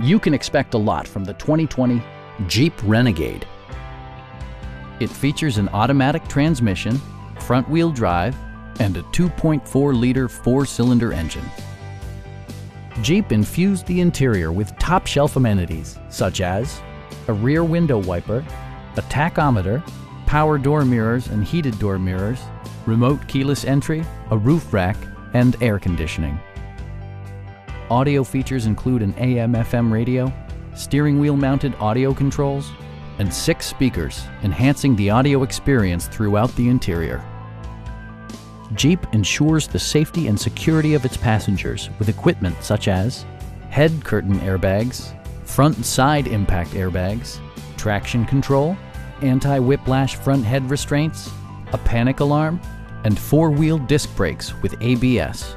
You can expect a lot from the 2020 Jeep Renegade. It features an automatic transmission, front-wheel drive, and a 2.4-liter four-cylinder engine. Jeep infused the interior with top-shelf amenities such as a rear window wiper, a tachometer, power door mirrors and heated door mirrors, remote keyless entry, a roof rack, and air conditioning. Audio features include an AM-FM radio, steering wheel mounted audio controls, and six speakers, enhancing the audio experience throughout the interior. Jeep ensures the safety and security of its passengers with equipment such as head curtain airbags, front and side impact airbags, traction control, anti-whiplash front head restraints, a panic alarm, and four-wheel disc brakes with ABS.